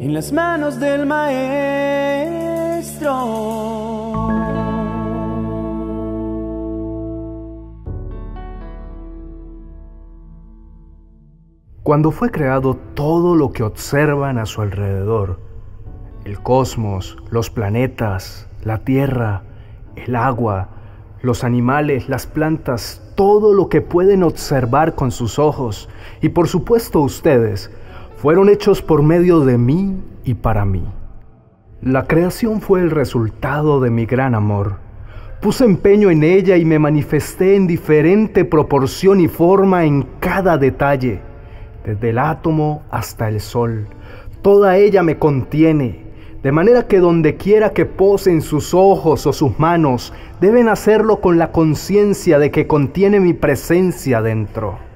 en las manos del Maestro. Cuando fue creado todo lo que observan a su alrededor, el cosmos, los planetas, la tierra, el agua, los animales, las plantas, todo lo que pueden observar con sus ojos, y por supuesto ustedes, fueron hechos por medio de mí y para mí. La creación fue el resultado de mi gran amor. Puse empeño en ella y me manifesté en diferente proporción y forma en cada detalle, desde el átomo hasta el sol. Toda ella me contiene, de manera que donde quiera que posen sus ojos o sus manos, deben hacerlo con la conciencia de que contiene mi presencia dentro.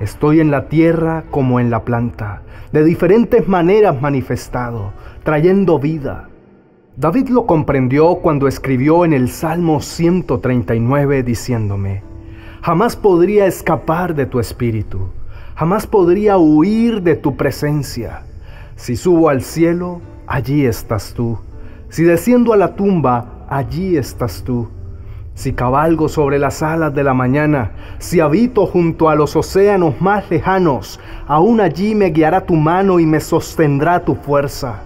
Estoy en la tierra como en la planta, de diferentes maneras manifestado, trayendo vida. David lo comprendió cuando escribió en el Salmo 139 diciéndome, Jamás podría escapar de tu espíritu, jamás podría huir de tu presencia. Si subo al cielo, allí estás tú. Si desciendo a la tumba, allí estás tú. Si cabalgo sobre las alas de la mañana, si habito junto a los océanos más lejanos, aún allí me guiará tu mano y me sostendrá tu fuerza.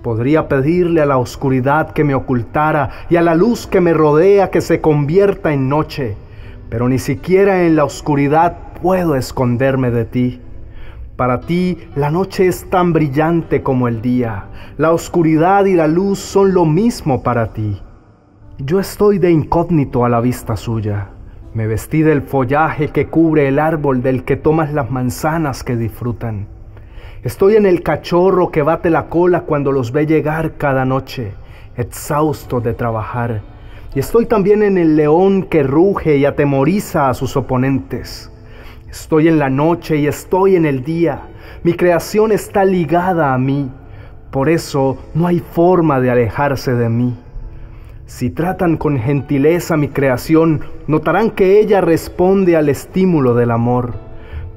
Podría pedirle a la oscuridad que me ocultara y a la luz que me rodea que se convierta en noche, pero ni siquiera en la oscuridad puedo esconderme de ti. Para ti la noche es tan brillante como el día. La oscuridad y la luz son lo mismo para ti. Yo estoy de incógnito a la vista suya. Me vestí del follaje que cubre el árbol del que tomas las manzanas que disfrutan. Estoy en el cachorro que bate la cola cuando los ve llegar cada noche, exhausto de trabajar. Y estoy también en el león que ruge y atemoriza a sus oponentes. Estoy en la noche y estoy en el día. Mi creación está ligada a mí. Por eso no hay forma de alejarse de mí. Si tratan con gentileza mi creación, notarán que ella responde al estímulo del amor,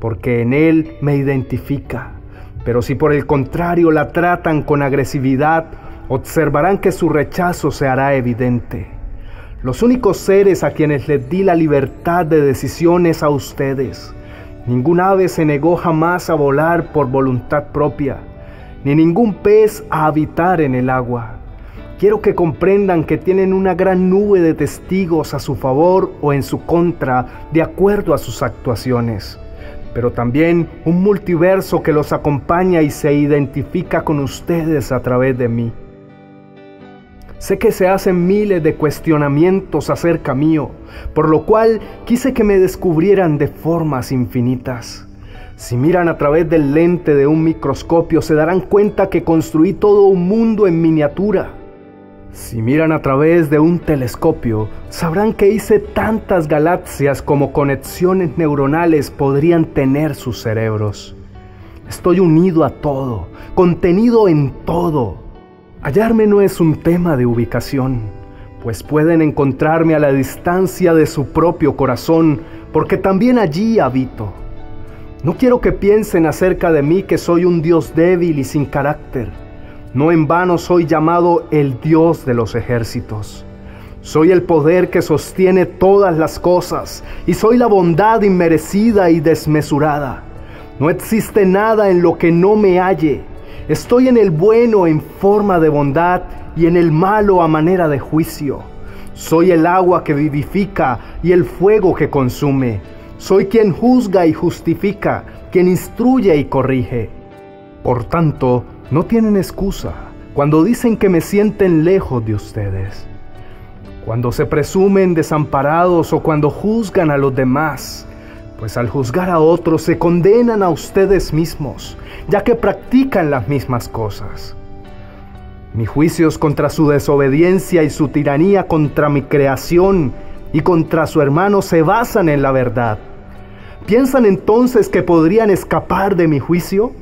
porque en él me identifica. Pero si por el contrario la tratan con agresividad, observarán que su rechazo se hará evidente. Los únicos seres a quienes les di la libertad de decisiones a ustedes. Ningún ave se negó jamás a volar por voluntad propia, ni ningún pez a habitar en el agua. Quiero que comprendan que tienen una gran nube de testigos a su favor o en su contra de acuerdo a sus actuaciones, pero también un multiverso que los acompaña y se identifica con ustedes a través de mí. Sé que se hacen miles de cuestionamientos acerca mío, por lo cual quise que me descubrieran de formas infinitas. Si miran a través del lente de un microscopio se darán cuenta que construí todo un mundo en miniatura. Si miran a través de un telescopio, sabrán que hice tantas galaxias como conexiones neuronales podrían tener sus cerebros. Estoy unido a todo, contenido en todo Hallarme no es un tema de ubicación, pues pueden encontrarme a la distancia de su propio corazón, porque también allí habito. No quiero que piensen acerca de mí que soy un Dios débil y sin carácter. No en vano soy llamado el Dios de los ejércitos. Soy el poder que sostiene todas las cosas y soy la bondad inmerecida y desmesurada. No existe nada en lo que no me halle Estoy en el bueno en forma de bondad y en el malo a manera de juicio. Soy el agua que vivifica y el fuego que consume. Soy quien juzga y justifica, quien instruye y corrige. Por tanto, no tienen excusa cuando dicen que me sienten lejos de ustedes. Cuando se presumen desamparados o cuando juzgan a los demás, pues al juzgar a otros se condenan a ustedes mismos, ya que practican las mismas cosas. Mis juicios contra su desobediencia y su tiranía contra mi creación y contra su hermano se basan en la verdad. ¿Piensan entonces que podrían escapar de mi juicio?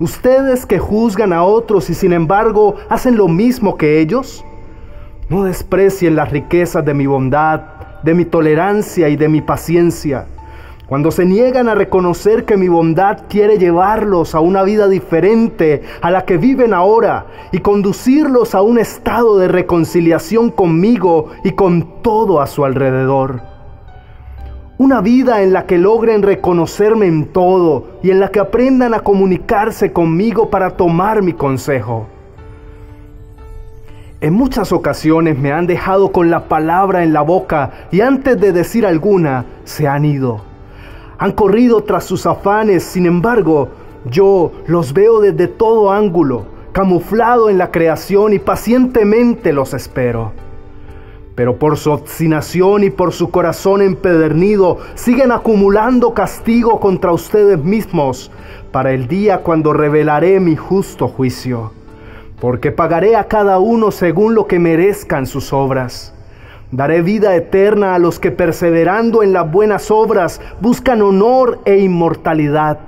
¿Ustedes que juzgan a otros y sin embargo hacen lo mismo que ellos? No desprecien las riquezas de mi bondad, de mi tolerancia y de mi paciencia cuando se niegan a reconocer que mi bondad quiere llevarlos a una vida diferente a la que viven ahora y conducirlos a un estado de reconciliación conmigo y con todo a su alrededor. Una vida en la que logren reconocerme en todo y en la que aprendan a comunicarse conmigo para tomar mi consejo. En muchas ocasiones me han dejado con la palabra en la boca y antes de decir alguna se han ido han corrido tras sus afanes, sin embargo, yo los veo desde todo ángulo, camuflado en la creación y pacientemente los espero. Pero por su obstinación y por su corazón empedernido, siguen acumulando castigo contra ustedes mismos para el día cuando revelaré mi justo juicio. Porque pagaré a cada uno según lo que merezcan sus obras. Daré vida eterna a los que perseverando en las buenas obras buscan honor e inmortalidad.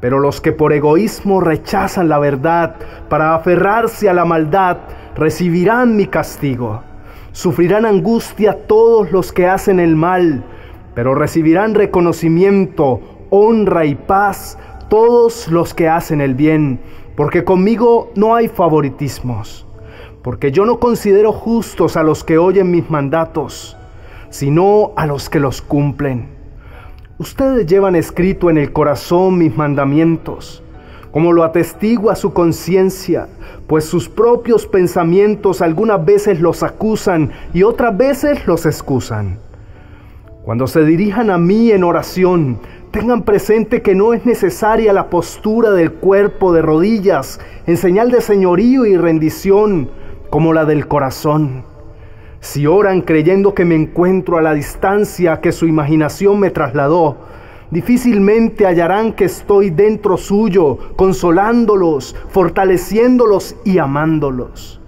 Pero los que por egoísmo rechazan la verdad para aferrarse a la maldad recibirán mi castigo. Sufrirán angustia todos los que hacen el mal, pero recibirán reconocimiento, honra y paz todos los que hacen el bien, porque conmigo no hay favoritismos porque yo no considero justos a los que oyen mis mandatos, sino a los que los cumplen. Ustedes llevan escrito en el corazón mis mandamientos, como lo atestigua su conciencia, pues sus propios pensamientos algunas veces los acusan y otras veces los excusan. Cuando se dirijan a mí en oración, tengan presente que no es necesaria la postura del cuerpo de rodillas en señal de señorío y rendición, como la del corazón. Si oran creyendo que me encuentro a la distancia que su imaginación me trasladó, difícilmente hallarán que estoy dentro suyo, consolándolos, fortaleciéndolos y amándolos.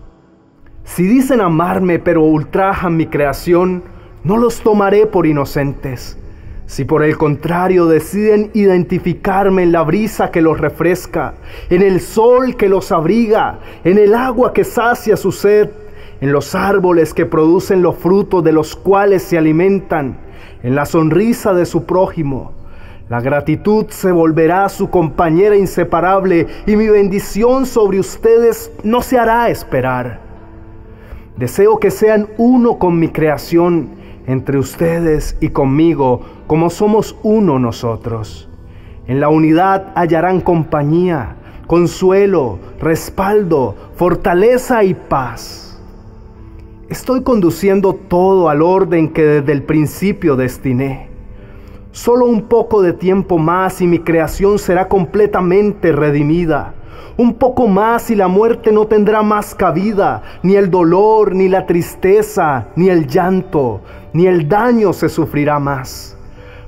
Si dicen amarme pero ultrajan mi creación, no los tomaré por inocentes. Si por el contrario deciden identificarme en la brisa que los refresca, en el sol que los abriga, en el agua que sacia su sed, en los árboles que producen los frutos de los cuales se alimentan, en la sonrisa de su prójimo, la gratitud se volverá su compañera inseparable y mi bendición sobre ustedes no se hará esperar. Deseo que sean uno con mi creación entre ustedes y conmigo, como somos uno nosotros. En la unidad hallarán compañía, consuelo, respaldo, fortaleza y paz. Estoy conduciendo todo al orden que desde el principio destiné. Solo un poco de tiempo más y mi creación será completamente redimida un poco más y la muerte no tendrá más cabida, ni el dolor, ni la tristeza, ni el llanto, ni el daño se sufrirá más.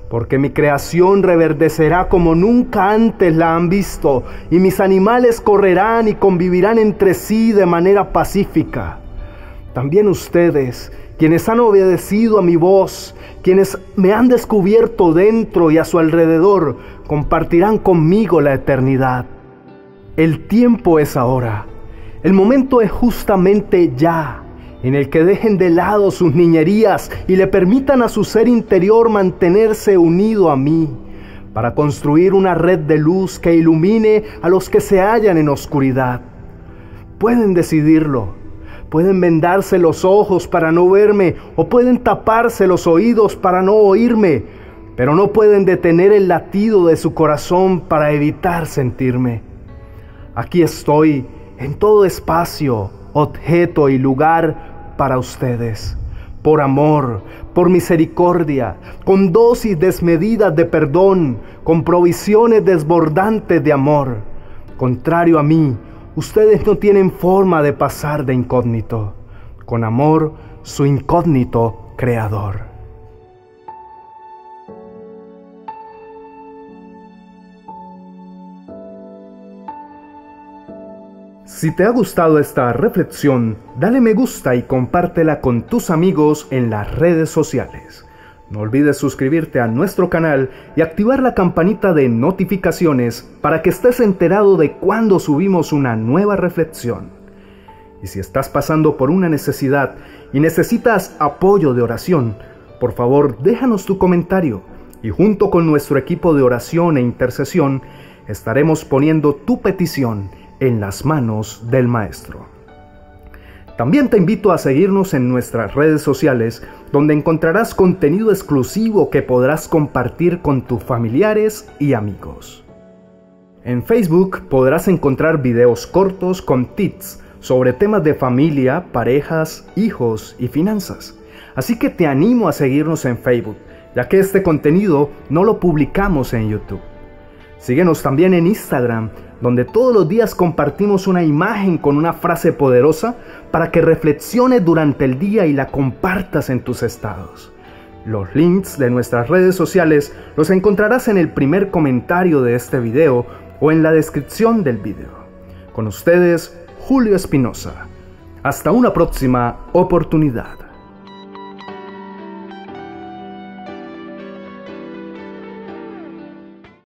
Porque mi creación reverdecerá como nunca antes la han visto, y mis animales correrán y convivirán entre sí de manera pacífica. También ustedes, quienes han obedecido a mi voz, quienes me han descubierto dentro y a su alrededor, compartirán conmigo la eternidad. El tiempo es ahora. El momento es justamente ya, en el que dejen de lado sus niñerías y le permitan a su ser interior mantenerse unido a mí, para construir una red de luz que ilumine a los que se hallan en oscuridad. Pueden decidirlo. Pueden vendarse los ojos para no verme o pueden taparse los oídos para no oírme, pero no pueden detener el latido de su corazón para evitar sentirme. Aquí estoy en todo espacio, objeto y lugar para ustedes. Por amor, por misericordia, con dosis desmedidas de perdón, con provisiones desbordantes de amor. Contrario a mí, ustedes no tienen forma de pasar de incógnito. Con amor, su incógnito creador. Si te ha gustado esta reflexión, dale me gusta y compártela con tus amigos en las redes sociales. No olvides suscribirte a nuestro canal y activar la campanita de notificaciones para que estés enterado de cuando subimos una nueva reflexión. Y si estás pasando por una necesidad y necesitas apoyo de oración, por favor déjanos tu comentario y junto con nuestro equipo de oración e intercesión estaremos poniendo tu petición en las manos del Maestro. También te invito a seguirnos en nuestras redes sociales donde encontrarás contenido exclusivo que podrás compartir con tus familiares y amigos. En Facebook podrás encontrar videos cortos con tips sobre temas de familia, parejas, hijos y finanzas. Así que te animo a seguirnos en Facebook, ya que este contenido no lo publicamos en YouTube. Síguenos también en Instagram, donde todos los días compartimos una imagen con una frase poderosa para que reflexiones durante el día y la compartas en tus estados. Los links de nuestras redes sociales los encontrarás en el primer comentario de este video o en la descripción del video. Con ustedes, Julio Espinosa. Hasta una próxima oportunidad.